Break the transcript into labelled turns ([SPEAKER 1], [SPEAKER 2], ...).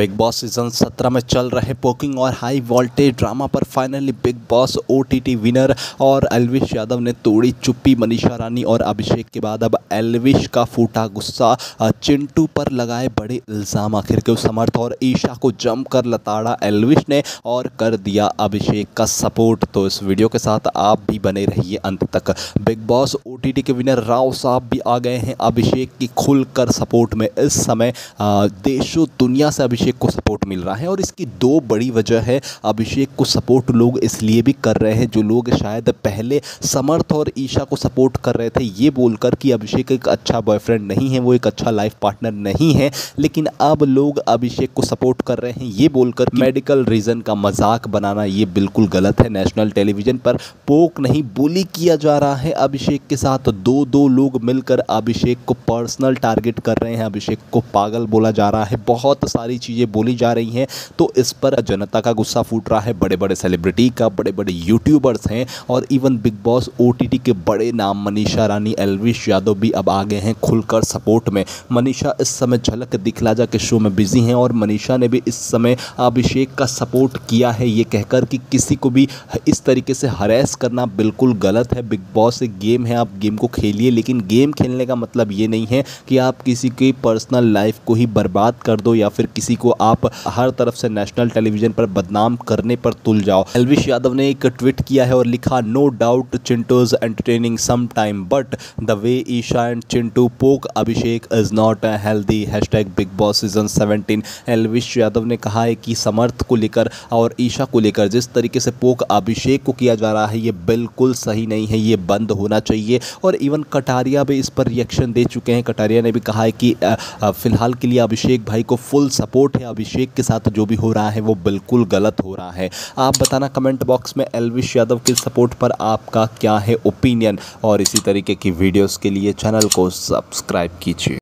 [SPEAKER 1] Big Boss season 17 में चल रहे पोकिंग और हाई वोल्टेज ड्रामा पर finally Bigg Boss OTT winner और एलविश यादव ने तोड़ी चुप्पी मनीषा रानी और अभिषेक के बाद अब एलविश का फूटा गुस्सा चिंटू पर लगाए बड़े इल्ज़ाम आखिर के समर्थ और ईशा को जमकर लताड़ा एलविश ने और कर दिया अभिषेक का सपोर्ट तो इस वीडियो के साथ आप भी बने रहिए अंत तक। बिग बॉस ओटीटी के विनर राव साहब भी आ गए हैं अभिषेक की खुलकर सपोर्ट में। इस समय देशों, दुनिया से अभिषेक को सपोर्ट मिल रहा है और इसकी दो बड़ी वजह है। अभिषेक को सपोर्ट लोग इसलिए भी कर रहे हैं, जो लोग शायद पहले समर्थ और ईशा को सपोर्ट कर रहे थे, ये बोलकर कि अभिषेक एक अच्छा बॉयफ्रेंड नहीं है, वो एक अच्छा लाइफ पार्टनर नहीं है। लेकिन अब लोग अभिषेक को सपोर्ट कर रहे हैं, ये बोलकर मेडिकल रीज़न का मज़ाक बनाना ये बिल्कुल गलत है। नेशनल टेलीविज़न पर पोक नहीं बोली किया जा रहा है अभिषेक के साथ। दो दो लोग मिलकर अभिषेक को पर्सनल टारगेट कर रहे हैं। अभिषेक को पागल बोला जा रहा है। बहुत सारी चीज़ें बोली जा रही हैं। तो इस पर जनता का गुस्सा फूट रहा है। बड़े बड़े सेलिब्रिटी का बड़े बड़े यूट्यूबर्स हैं और इवन बिग बॉस ओटीटी के बड़े नाम मनीषा रानी एलविश यादव भी अब आ गए हैं खुलकर सपोर्ट में। मनीषा इस समय झलक दिखलाजा के शो में बिज़ी हैं और मनीषा ने भी इस समय अभिषेक का सपोर्ट किया है। ये कहकर कि किसी को भी इस तरीके से हरेस करना बिल्कुल गलत है। बिग बॉस एक गेम है, आप गेम को खेलिए, लेकिन गेम खेलने का मतलब ये नहीं है कि आप किसी की पर्सनल लाइफ को ही बर्बाद कर दो या फिर किसी को आप हर तरफ़ से नेशनल टेलीविज़न पर बदनाम करने पर तुल जाओ। एलविश यादव ने एक ट्वीट किया है और लिखा no doubt Chintu's entertaining some time but the way Isha and Chintu poke Abhishek is not healthy hashtag Bigg Boss season 17 Elvish Yadav ने कहा है कि समर्थ को लेकर और ईशा को लेकर जिस तरीके से पोक अभिषेक को किया जा रहा है, ये बिल्कुल सही नहीं है, ये बंद होना चाहिए। और इवन कटारिया भी इस पर रिएक्शन दे चुके हैं। कटारिया ने भी कहा है कि फ़िलहाल के लिए अभिषेक भाई को फुल सपोर्ट है, अभिषेक के साथ जो भी हो रहा है, वो बिल्कुल गलत हो रहा है। आप बताना कमेंट बॉक्स में एलविश यादव के सपोर्ट पर आपका क्या है ओपिनियन और इसी तरीके की वीडियोस के लिए चैनल को सब्सक्राइब कीजिए।